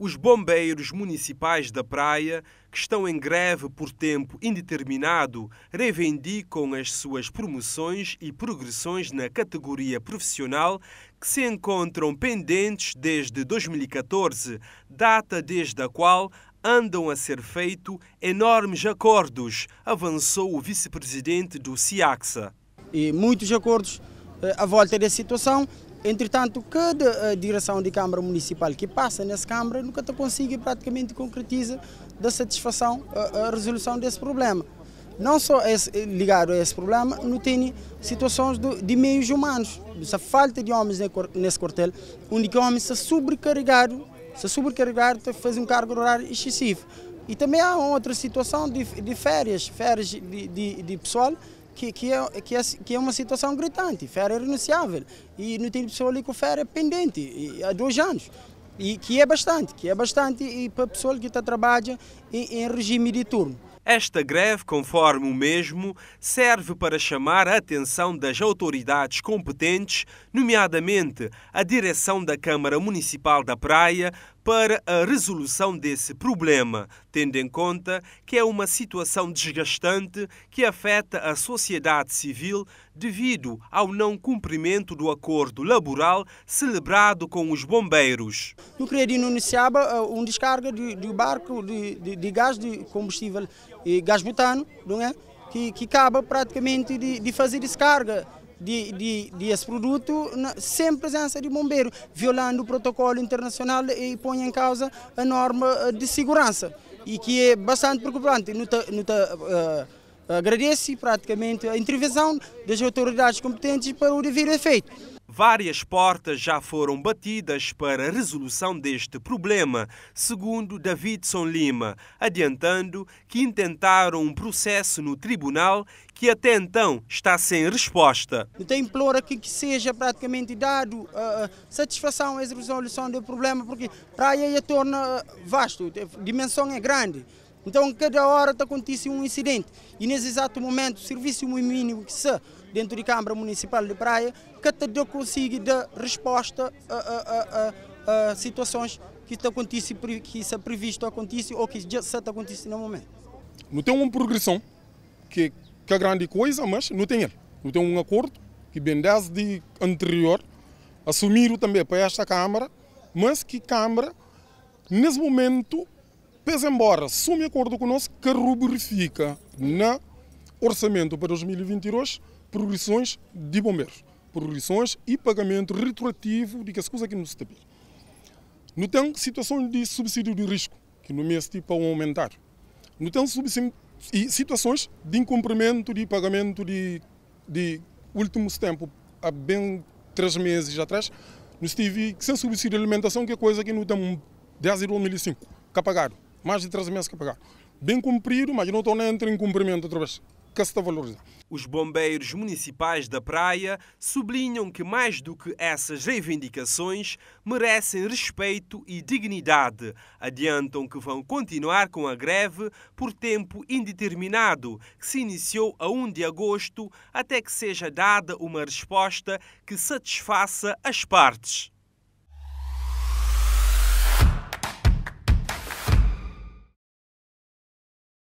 Os bombeiros municipais da Praia, que estão em greve por tempo indeterminado, reivindicam as suas promoções e progressões na categoria profissional que se encontram pendentes desde 2014, data desde a qual andam a ser feitos enormes acordos, avançou o vice-presidente do CIAXA. E muitos acordos eh, à volta da situação Entretanto, cada eh, direção de Câmara Municipal que passa nessa Câmara nunca consegue praticamente concretizar da satisfação a, eh, a, resolução desse problema. Não só esse, eh, ligado a esse problema, não tem situações de, de meios humanos. Essa falta de homens nesse quartel, onde o homem se sobrecarregado, se sobrecarregado, faz um cargo horário excessivo. E também há outra situação de, de férias, férias de, de, de pessoal que, que, é, que, é, que é uma situação gritante. Férias é renunciável. E não tem pessoa ali com férias pendente e, há dois anos. E que é bastante, que é bastante e para a pessoa que está trabalha em, em regime de turno. Esta greve, conforme o mesmo, serve para chamar a atenção das autoridades competentes, nomeadamente a direção da Câmara Municipal da Praia, para a resolução desse problema, tendo em conta que é uma situação desgastante que afeta a sociedade civil devido ao não cumprimento do acordo laboral celebrado com os bombeiros. Eu queria denunciar uh, um descarga de, de barco de, de, de, gás de combustível e gás butano, não é? Que, que acaba praticamente de, de fazer descarga de, de, de esse produto sem presença de bombeiro, violando o protocolo internacional e põe em causa a norma eh, de segurança. E que é bastante preocupante. Não tá, não tá, uh, agradece praticamente a intervenção das autoridades competentes para o devido efeito. Várias portas já foram batidas para a resolução deste problema, segundo Davidson Lima, adiantando que intentaram um processo no tribunal que até então está sem resposta. Então implora que, que seja praticamente dado uh, satisfação à resolução do problema, porque praia a torna vasto, a dimensão é grande. Então, cada hora está acontecendo um incidente. E nesse exato momento, o serviço mínimo que se dentro da Câmara Municipal de Praia, que te consiga dar resposta a, a, a, a, situações que está acontecendo, que está previsto acontecer ou que já está acontecendo no momento. Não tem uma progressão que, que é grande coisa, mas não tem. Não tem um acordo que bem desde anterior assumiram também para esta Câmara, mas que Câmara, nesse momento, pese embora assume acordo conosco, que rubrifica no orçamento para 2022 progressões de bombeiros, progressões e pagamento retroativo de que as coisas que nos estabelece. Não tem situações de subsídio de risco, que no mês tipo vão aumentar. Não tem e situações de incumprimento de pagamento de, de últimos tempos, há bem três meses atrás, nós tive sem subsídio de alimentação, que é coisa que não tem desde 2005, que pagaram, mais de três meses que pagaram. Bem cumprido, mas não estão entre em cumprimento outra vez que se está valorizando. Os bombeiros municipais da Praia sublinham que, mais do que essas reivindicações, merecem respeito e dignidade. Adiantam que vão continuar com a greve por tempo indeterminado, que se iniciou a 1 de agosto, até que seja dada uma resposta que satisfaça as partes.